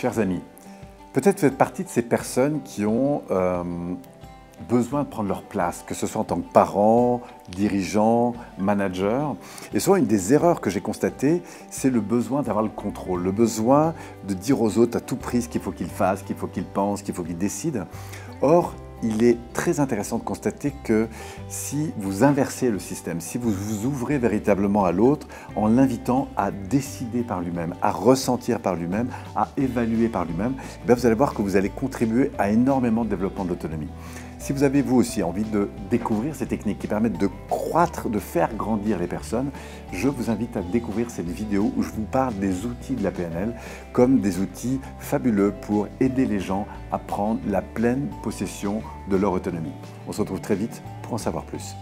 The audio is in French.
Chers amis, peut-être faites partie de ces personnes qui ont euh, besoin de prendre leur place, que ce soit en tant que parents, dirigeants, managers. Et souvent, une des erreurs que j'ai constatées, c'est le besoin d'avoir le contrôle, le besoin de dire aux autres à tout prix ce qu'il faut qu'ils fassent, qu'il faut qu'ils pensent, qu'il faut qu'ils décident. Or, il est très intéressant de constater que si vous inversez le système, si vous vous ouvrez véritablement à l'autre en l'invitant à décider par lui-même, à ressentir par lui-même, à évaluer par lui-même, eh vous allez voir que vous allez contribuer à énormément de développement de l'autonomie. Si vous avez vous aussi envie de découvrir ces techniques qui permettent de croître, de faire grandir les personnes, je vous invite à découvrir cette vidéo où je vous parle des outils de la PNL comme des outils fabuleux pour aider les gens à prendre la pleine possession de leur autonomie. On se retrouve très vite pour en savoir plus.